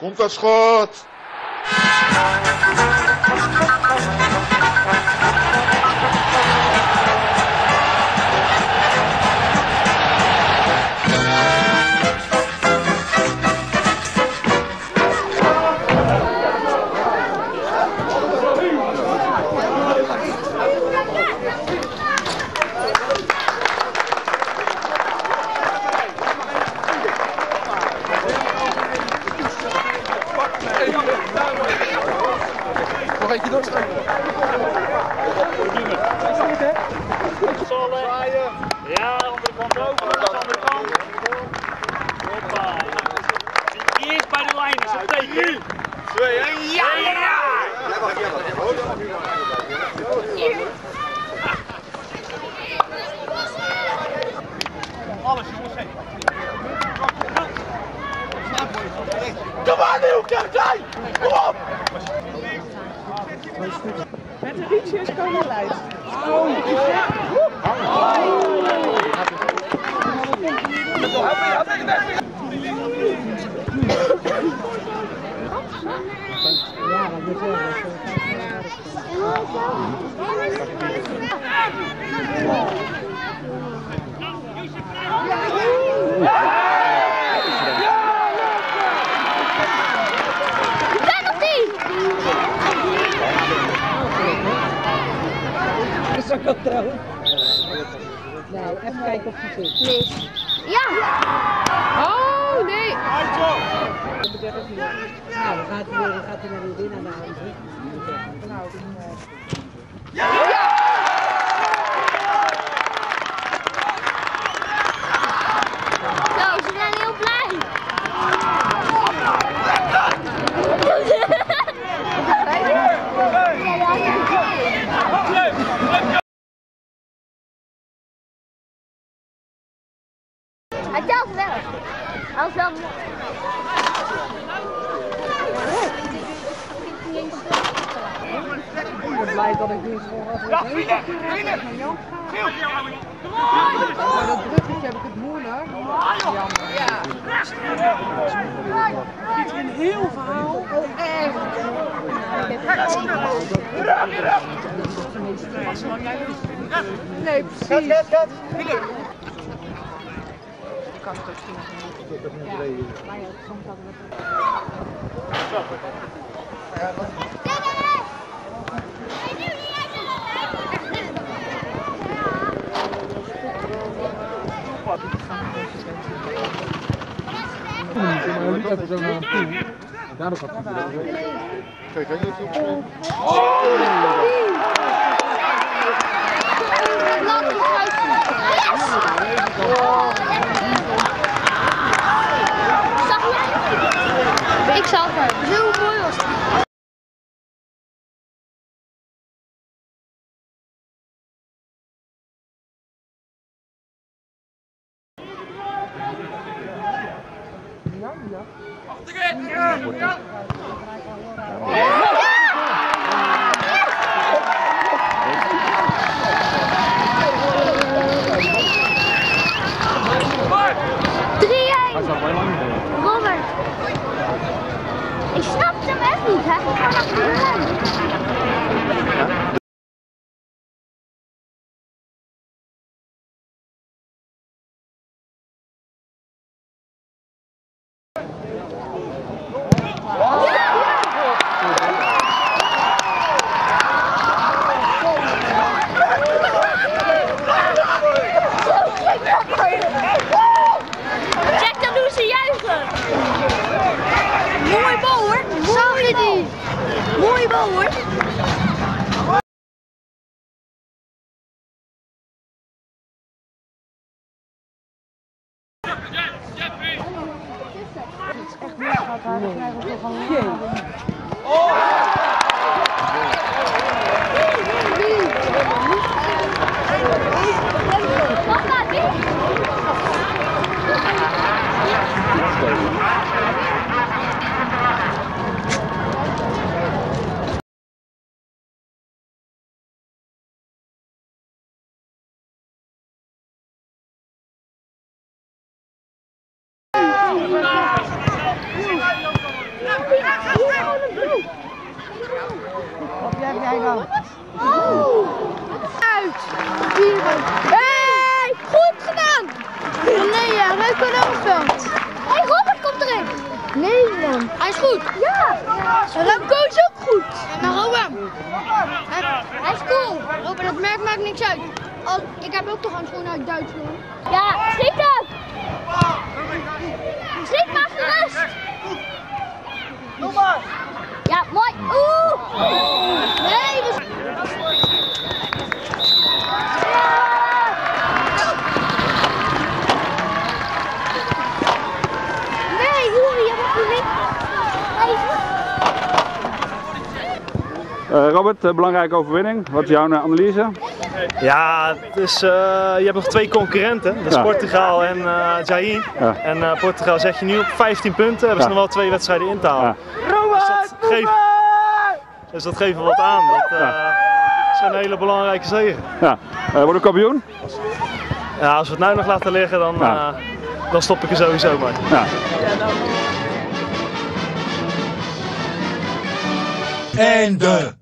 Komt dat Ja, andere kant ook. Andere kant. Hoppa. Is bij de lijn, is op teken. Twee, hè? Ja, ja, ja. Alles. Kom aan, Nieuw, kapitein! Kom op! Met de rietjes komen lijst. Is dat ook trouwens? Nou, even kijken of die zit. Nee. Ja! Oh, nee! Nou, gaat hij, weer, dan gaat hij naar de winnaar naar? Nou, dan, eh, Zo, ze zijn heel blij. Hij telt wel. Hij was wel... ik ben blij dat ik dit voor had. Maar dat bruggetje heb ik het moeilijk. Jammer. Ja. Dit is een heel verhaal. Oh, echt? Nee, precies. Ik kan het ook zien. Ja, maar ja, soms hadden we het Maar Luc even zo naar hem toe. En daardoor gaat hij weer. Kijk, kan je het opspelen? Laat het Zag je? Ik zag het. Heel mooi was het. Drie Hij staat bij lang niet. Robert. Ik snapte hem echt niet. Hij ging gewoon Papa, Oh. Uit! Dieren. Hey! Goed gedaan! Nee, ja, leuk van Hé, hey, Robert komt erin! Nee, man. Hij is goed. Ja! En Koos ook goed. Maar Robert, hij, is cool. Robert, dat merk maakt niks uit. Ik heb ook toch een schoonheid uit Duitsland. Ja, schiet dat! Schiet maar gerust! rust! Robert, eh, belangrijke overwinning. Wat is jouw eh, analyse? Ja, dus, eh, je hebt nog twee concurrenten. Dat is Ja. Portugal en eh Jair. Ja. En eh, Portugal zet je nu op 15 punten. Hebben ze nog wel twee wedstrijden in te halen. Ja. Dus dat geeft, dus dat geeft wel wat aan. Dat eh, is een hele belangrijke zege. Ja. Eh, worden we kampioen? Ja, als we het nu nog laten liggen, dan, Ja. eh, dan stop ik er sowieso mee. Ja. Einde.